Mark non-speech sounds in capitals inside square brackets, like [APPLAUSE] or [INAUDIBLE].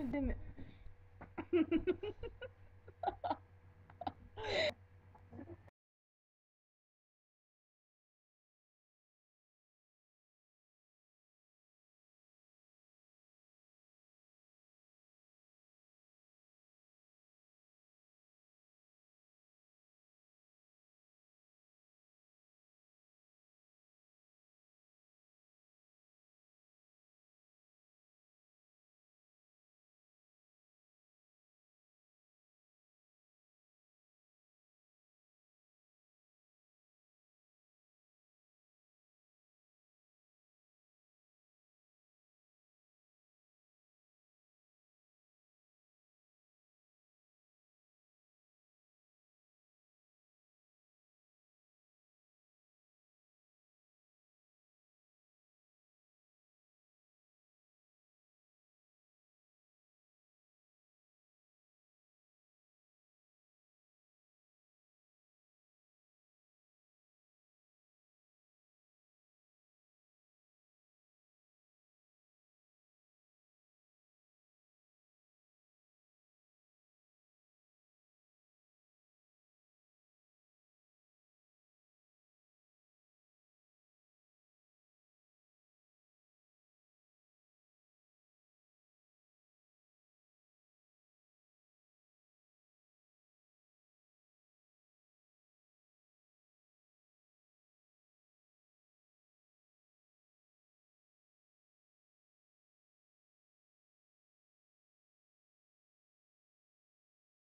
Değil mi? [LAUGHS]